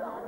Oh,